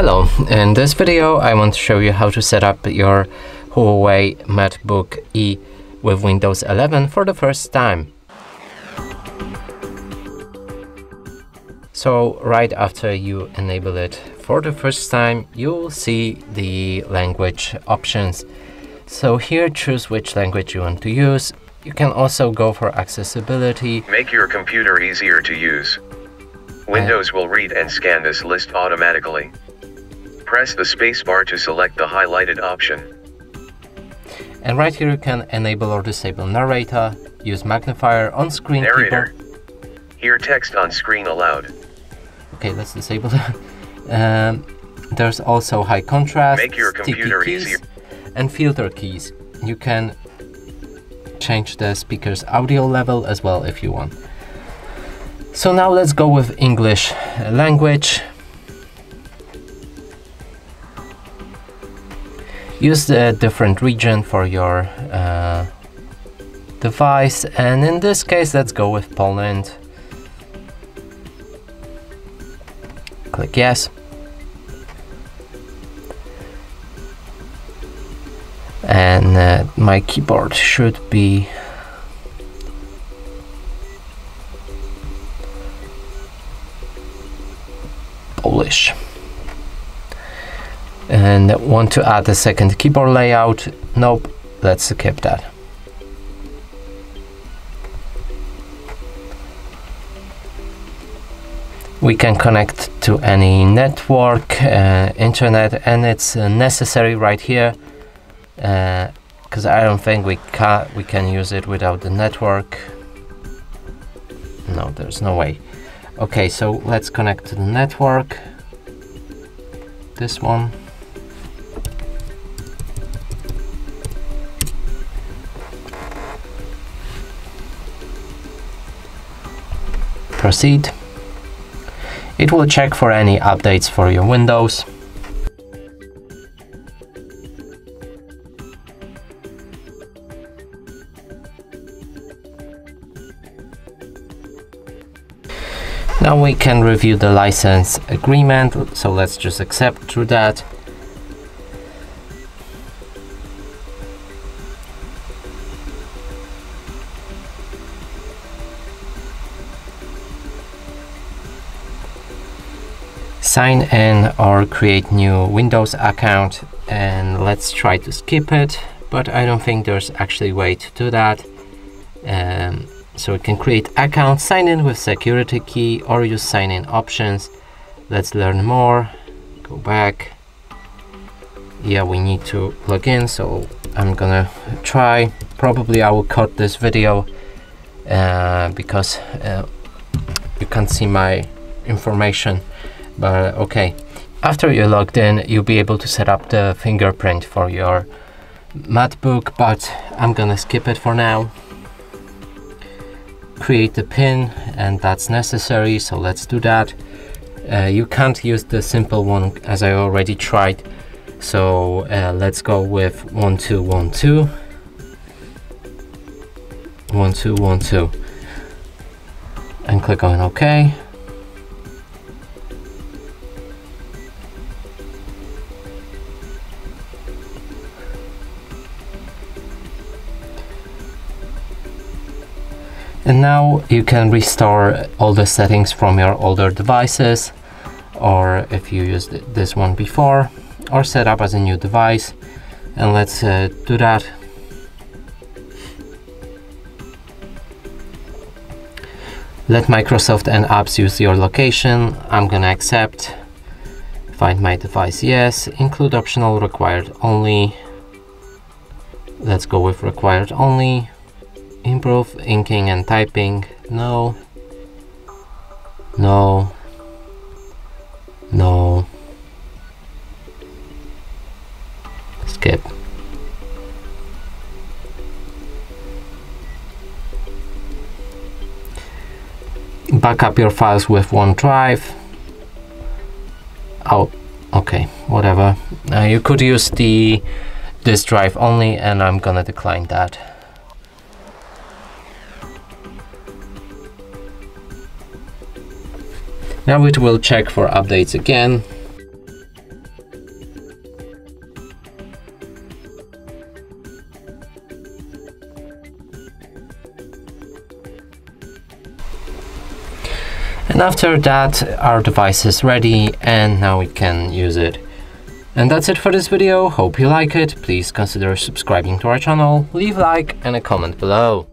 Hello, in this video I want to show you how to set up your Huawei MateBook E with Windows 11 for the first time. So right after you enable it for the first time you will see the language options. So here choose which language you want to use. You can also go for accessibility. Make your computer easier to use. Uh, Windows will read and scan this list automatically. Press the spacebar to select the highlighted option. And right here you can enable or disable narrator, use magnifier on screen Narrator. keyboard. Hear text on screen aloud. Okay, let's disable that. um, there's also high contrast, Make your sticky computer keys, easier. and filter keys. You can change the speaker's audio level as well if you want. So now let's go with English language. Use the different region for your uh, device and in this case let's go with Poland. Click yes. And uh, my keyboard should be Polish. And want to add a second keyboard layout? Nope, let's skip that. we can connect to any network uh, internet and it's uh, necessary right here because uh, I don't think we can we can use it without the network no there's no way okay so let's connect to the network this one proceed it will check for any updates for your Windows. Now we can review the license agreement, so let's just accept through that. Sign in or create new Windows account and let's try to skip it but I don't think there's actually a way to do that. Um, so we can create account sign in with security key or use sign in options. Let's learn more. Go back. Yeah we need to log in so I'm gonna try. Probably I will cut this video uh, because uh, you can't see my information but okay. After you're logged in you'll be able to set up the fingerprint for your MateBook but I'm gonna skip it for now. Create the pin and that's necessary so let's do that. Uh, you can't use the simple one as I already tried. So uh, let's go with 1212 1212 and click on OK and now you can restore all the settings from your older devices or if you used this one before or set up as a new device. And let's uh, do that. Let Microsoft and apps use your location. I'm gonna accept. Find my device yes. Include optional required only. Let's go with required only improve inking and typing. No. No. No. Skip. Backup your files with OneDrive oh okay whatever. Uh, you could use the this drive only and I'm gonna decline that Now it will check for updates again. And after that, our device is ready and now we can use it. And that's it for this video, hope you like it, please consider subscribing to our channel, leave a like and a comment below.